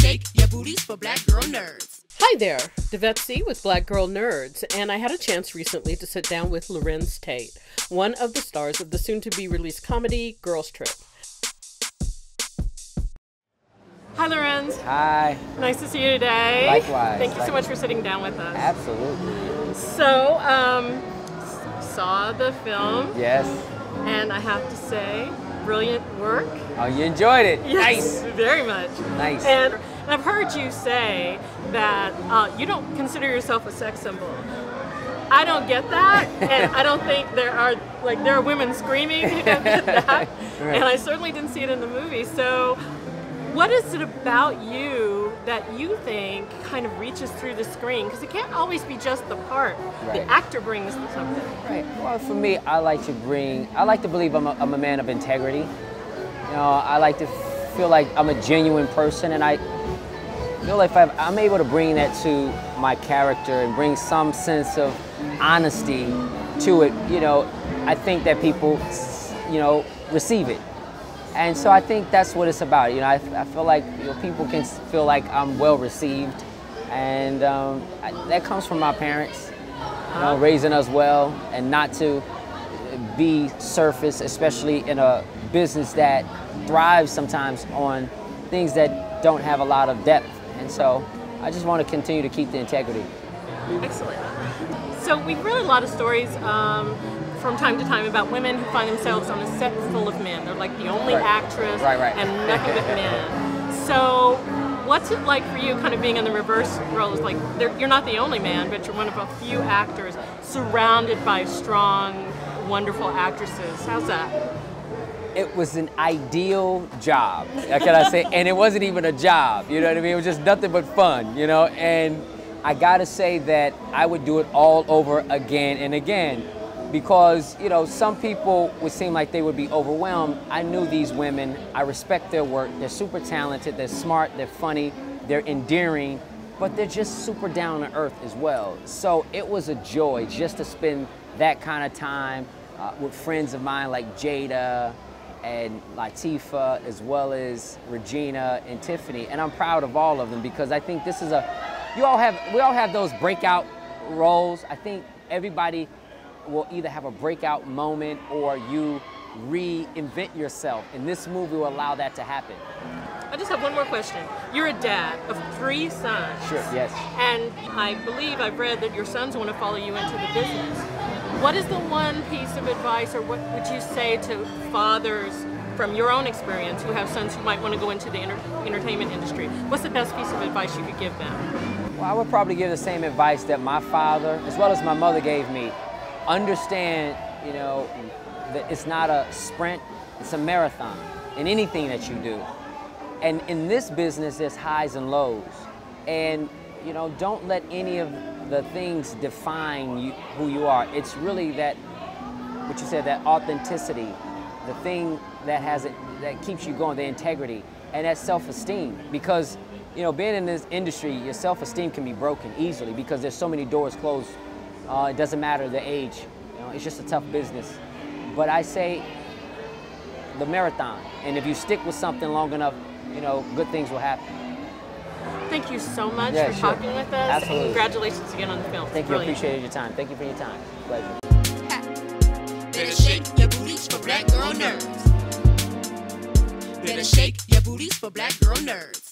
shake your booties for black girl nerds. Hi there, DaVette See with Black Girl Nerds, and I had a chance recently to sit down with Larenz Tate, one of the stars of the soon to be released comedy Girls Trip. Hi, Larenz. Hi. Nice to see you today. Likewise. Thank you so much for sitting down with us. Absolutely. So, um, saw the film, Yes. and I have to say, brilliant work. Oh, you enjoyed it. Yes, very much. Nice. And I've heard you say that uh, you don't consider yourself a sex symbol. I don't get that, and I don't think there are like there are women screaming who don't get that, Right. and I certainly didn't see it in the movie. So, what is it about you that you think kind of reaches through the screen? Because it can't always be just the part. Right. The actor brings something. Right. Well, for me, I like to bring, I like to believe I'm a, I'm a man of integrity. You know, I like to feel like I'm a genuine person, and I feel like if I'm, I'm able to bring that to my character and bring some sense of honesty to it, you know, I think that people, you know, receive it. And so I think that's what it's about. You know, I, I feel like you know, people can feel like I'm well received, and um, I, that comes from my parents, you know, raising us well, and not to be surface, especially in a business that thrives sometimes on things that don't have a lot of depth. And so I just want to continue to keep the integrity. Excellent. So we've read a lot of stories um, from time to time about women who find themselves on a set full of men. They're like the only Right. actress Right, right. and nothing but men. So what's it like for you kind of being in the reverse roles? Like you're not the only man, but you're one of a few actors surrounded by strong, wonderful actresses. How's that? it was an ideal job. How can I say? And it wasn't even a job. You know what I mean? It was just nothing but fun. You know, and I gotta say that I would do it all over again and again, because you know some people would seem like they would be overwhelmed. I knew these women. I respect their work. They're super talented. They're smart. They're funny. They're endearing. But they're just super down to earth as well. So it was a joy just to spend that kind of time uh, with friends of mine like Jada and Latifah as well as Regina and Tiffany. And I'm proud of all of them because I think this is a, you all have, we all have those breakout roles. I think everybody will either have a breakout moment or you reinvent yourself. And this movie will allow that to happen. I just have one more question. You're a dad of three sons. Sure, yes. And I believe I've read that your sons want to follow you into the business. What is the one piece of advice, or what would you say to fathers from your own experience who have sons who might want to go into the enter- entertainment industry? What's the best piece of advice you could give them? Well, I would probably give the same advice that my father, as well as my mother, gave me. Understand, you know, that it's not a sprint, it's a marathon in anything that you do. And in this business, there's highs and lows. And, you know, don't let any of the things define you, who you are. It's really that, what you said, that authenticity, the thing that has it, that keeps you going, the integrity, and that self-esteem. Because, you know, being in this industry, your self-esteem can be broken easily because there's so many doors closed. Uh, it doesn't matter the age. You know, it's just a tough business. But I say the marathon. And if you stick with something long enough, you know, good things will happen. Thank you so much Yeah, for sure. talking with us. Absolutely. And congratulations again on the film. Thank you. Brilliant. Appreciated your time. Thank you for your time. Pleasure. Better shake your booties for black girl nerds. Better shake your booties for black girl nerds.